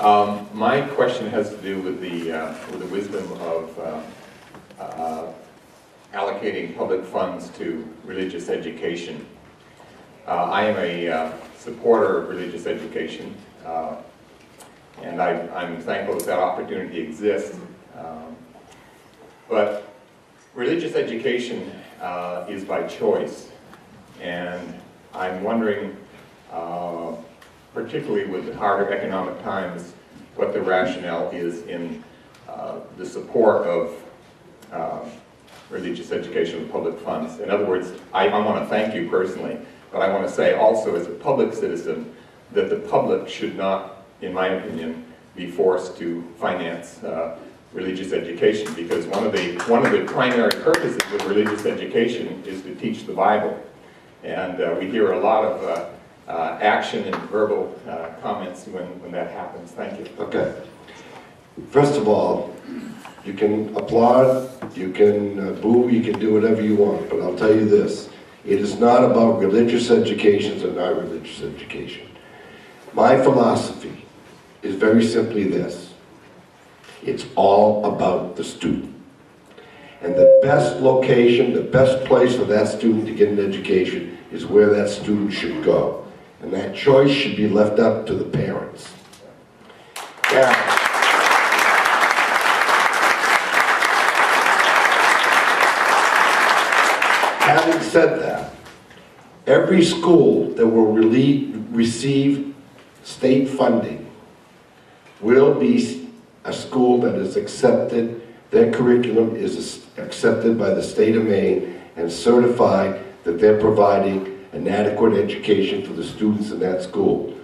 Um, My question has to do with the, uh, with the wisdom of uh, uh, allocating public funds to religious education. Uh, I am a uh, supporter of religious education, uh, and I- I'm thankful that that opportunity exists. Um, But religious education is by choice, and I'm wondering, particularly with the harder economic times, what the rationale is in uh, the support of uh, religious education with public funds. In other words, I, I want to thank you personally, but I want to say also as a public citizen that the public should not, in my opinion, be forced to finance uh, religious education because one of the one of the primary purposes of religious education is to teach the Bible, and uh, we hear a lot of uh, action and verbal uh, comments when when that happens. Thank you. Okay. First of all, you can applaud, you can uh, boo, you can do whatever you want, but I'll tell you this. It is not about religious education or not religious education. My philosophy is very simply this. It's all about the student. And the best location, the best place for that student to get an education is where that student should go. And that choice should be left up to the parents. Now, Having said that, every school that will really receive state funding will be a school that is accepted, their curriculum is accepted by the state of Maine and certified that they're providing an adequate education for the students in that school.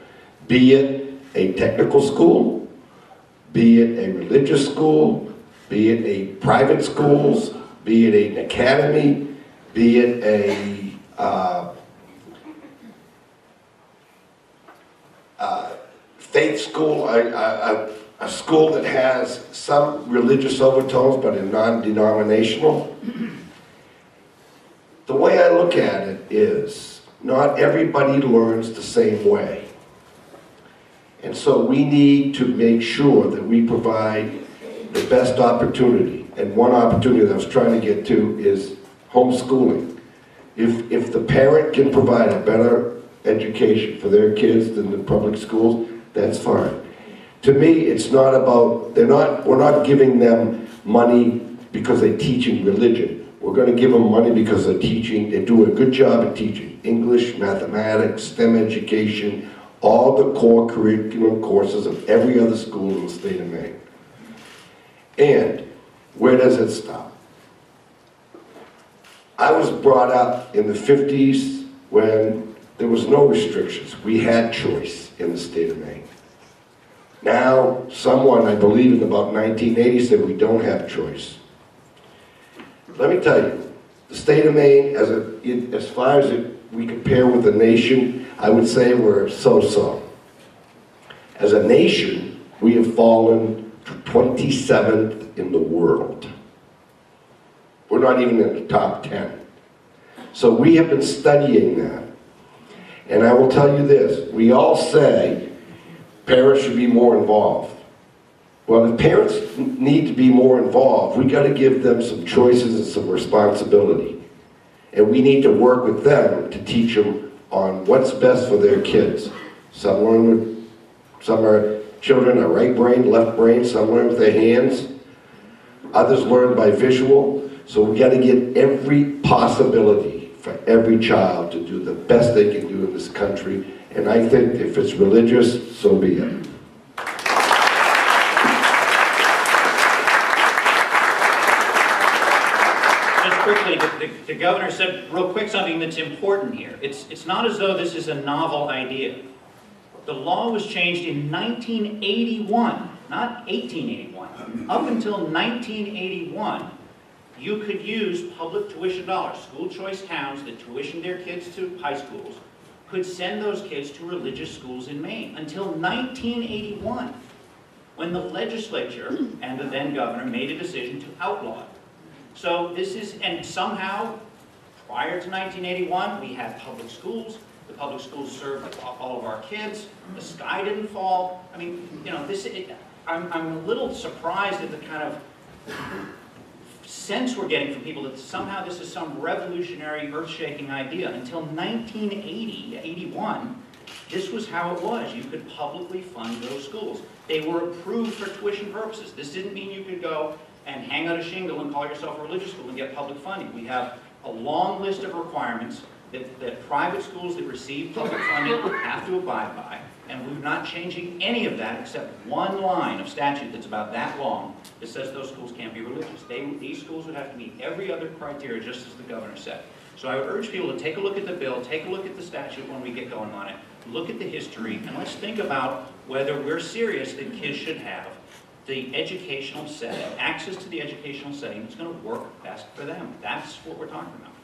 Be it a technical school, be it a religious school, be it a private schools, be it an academy, be it a, uh, uh, faith school, a, a, a- school that has some religious overtones but are non-denominational. The way I look at it is, not everybody learns the same way. And so we need to make sure that we provide the best opportunity. And one opportunity that I was trying to get to is homeschooling. If, if the parent can provide a better education for their kids than the public schools, that's fine. To me, it's not about, they're not, we're not giving them money because they're teaching religion. We're gonna give them money because they're teaching, they're doing a good job at teaching English, mathematics, STEM education, all the core curriculum courses of every other school in the state of Maine. And where does it stop? I was brought up in the 50s when there was no restrictions. We had choice in the state of Maine. Now, someone, I believe in about 1980, said we don't have choice. Let me tell you, the state of Maine, as, a, it, as far as it, we compare with the nation, I would say we're so-so. As a nation, we have fallen to 27th in the world. We're not even in the top 10. So we have been studying that. And I will tell you this, we all say parents should be more involved. Well, if parents need to be more involved, we got to give them some choices and some responsibility. And we need to work with them to teach them on what's best for their kids. Some learn with, some are children are right brain, left brain, some learn with their hands. Others learn by visual. So we got to get every possibility for every child to do the best they can do in this country. And I think if it's religious, so be it. Just quickly, the- the, governor said real quick something that's important here. It's, it's not as though this is a novel idea. The law was changed in 1981, not 1881. Up until 1981, you could use public tuition dollars. School choice towns that tuitioned their kids to high schools could send those kids to religious schools in Maine until 1981, when the legislature and the then governor made a decision to outlaw it. So this is, and somehow, prior to 1981, we had public schools, The public schools served all of our kids. The sky didn't fall. I mean, you know, this, it, I'm, I'm a little surprised at the kind of sense we're getting from people that somehow this is some revolutionary, earth-shaking idea. Until 1980, 81, this was how it was. You could publicly fund those schools. They were approved for tuition purposes. This didn't mean you could go and hang out a shingle and call yourself a religious school and get public funding. We have a long list of requirements that, that private schools that receive public funding have to abide by, and we're not changing any of that except one line of statute that's about that long that says those schools can't be religious. They, these schools would have to meet every other criteria, just as the governor said. So I would urge people to take a look at the bill, take a look at the statute when we get going on it, look at the history, and let's think about whether we're serious that kids should have the educational setting, access to the educational setting that's going to work best for them. That's what we're talking about.